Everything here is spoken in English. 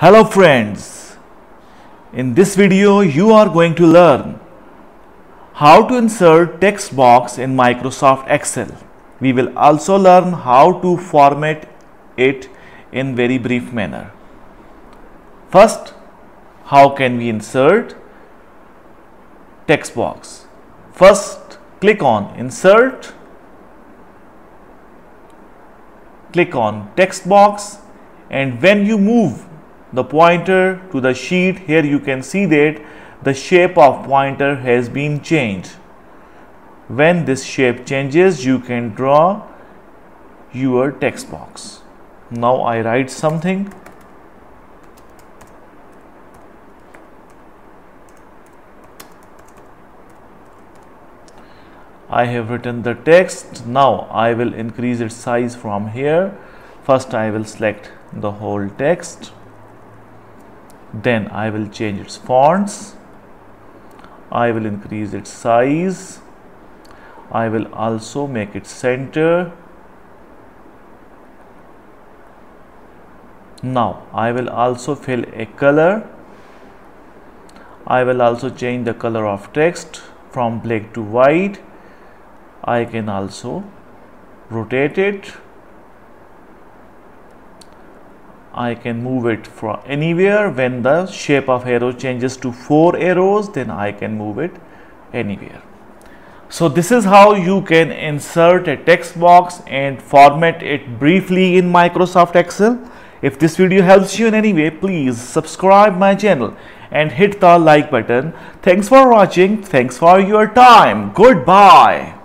Hello friends, in this video you are going to learn how to insert text box in Microsoft Excel. We will also learn how to format it in very brief manner. First, how can we insert text box? First, click on insert, click on text box and when you move the pointer to the sheet here you can see that the shape of pointer has been changed. When this shape changes you can draw your text box. Now I write something. I have written the text. Now I will increase its size from here. First I will select the whole text then I will change its fonts. I will increase its size. I will also make it center. Now I will also fill a color. I will also change the color of text from black to white. I can also rotate it I can move it from anywhere when the shape of arrow changes to four arrows then I can move it anywhere. So this is how you can insert a text box and format it briefly in Microsoft Excel. If this video helps you in any way, please subscribe my channel and hit the like button. Thanks for watching. Thanks for your time. Goodbye.